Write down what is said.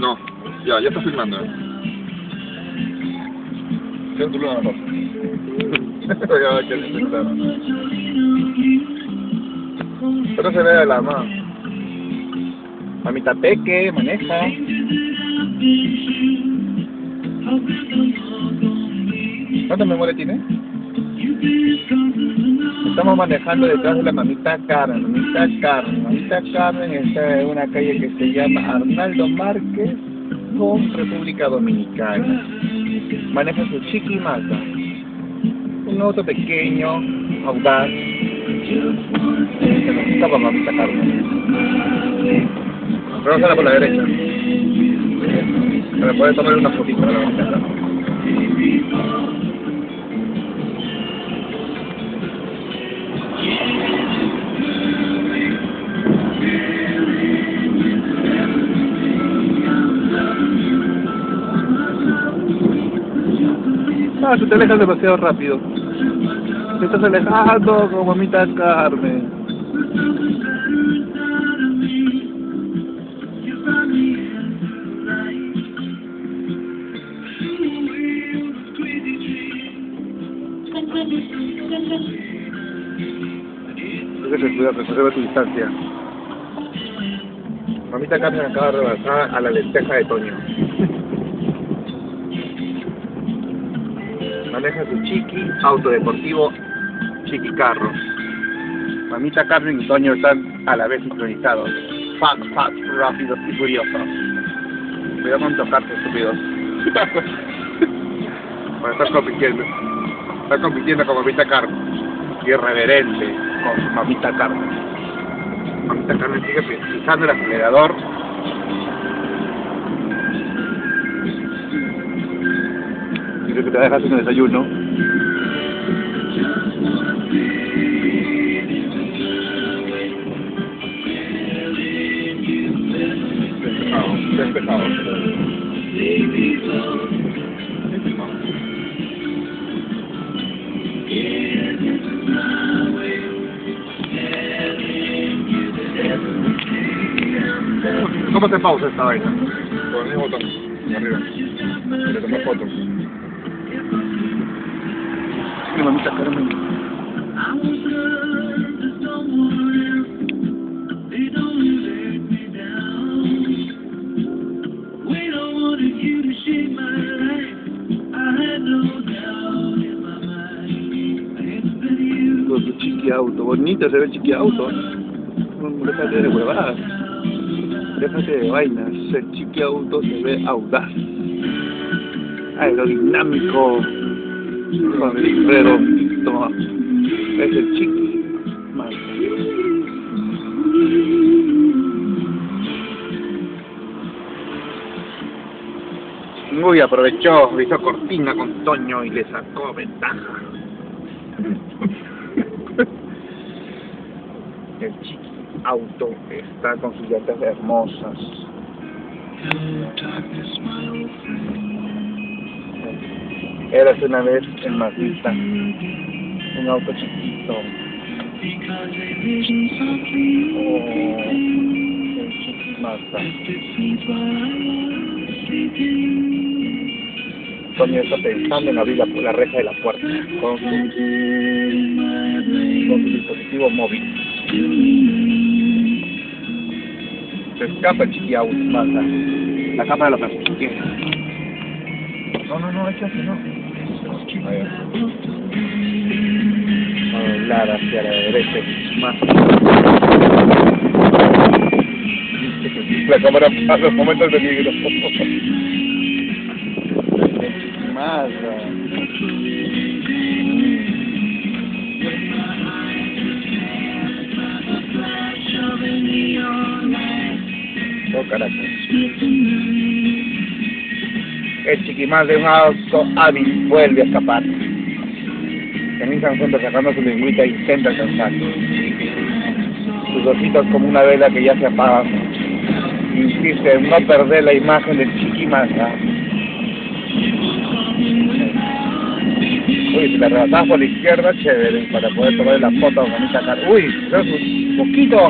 No, ya, ya está filmando. Tiene tu luna roja. ya va intentar. Pero se ve de la mano. Mamita peque, maneja. ¿Cuánta memoria tiene? Estamos manejando detrás de la mamita Carmen. Mamita Carmen. Mamita Carmen está en una calle que se llama Arnaldo Márquez con República Dominicana. Maneja su chiquimata. Un auto pequeño, audaz. Se nos escapa mamita Carmen. Vamos a por la derecha. Me puede tomar una fotito de la mamita Carmen. Ah, tú te alejas demasiado rápido. Te estás alejando como mamita Carmen. Tienes que cuidar, reserva tu distancia. Mamita Carmen acaba de rebasar a la lenteja de Toño. Su chiqui, auto deportivo, chiqui carro. Mamita Carmen y Toño están a la vez sincronizados. Fast, fast, rápidos y furiosos. Cuidado con tocarse, estúpidos. bueno, están compitiendo. Están compitiendo con Mamita Carmen. Irreverente con Mamita Carmen. Mamita Carmen sigue pisando el acelerador. Que te dejas un desayuno. Despejado, despejado. ¿Cómo se pausa esta vaina? Con el mismo botón, arriba. Le tomé foto. Mi mamita Carmen. Con su chiqui auto. Bonito se ve el chiqui auto. Déjate de huevadas. Déjate de vainas. El chiqui auto se ve audaz. Aerodinámico. Pero, toma. Es el chiqui. Más. Uy, aprovechó, hizo cortina con Toño y le sacó ventaja. El chiqui auto está con sus llantas hermosas. Eras una vez en Mazda, un auto chiquito. Oh, Mazda. Toño está pensando en abrir la, la reja de la puerta con su, con su dispositivo móvil. Se escapa el chiqui auto Mazda. La cámara lo permite. No, no, no, es así, no. A ver. Vamos a doblar hacia la derecha. Más. La cámara para los momentos de peligro. Más. Oh, carajo. El chiquimás de un auto hábil vuelve a escapar. Comienzan juntos sacando su lengüita e intenta alcanzar. Sus ojitos como una vela que ya se apaga. Insiste en no perder la imagen del chiquimás. ¿ah? Uy, si la rebasas por la izquierda, chévere, para poder tomar la foto con esta cara. Uy, un poquito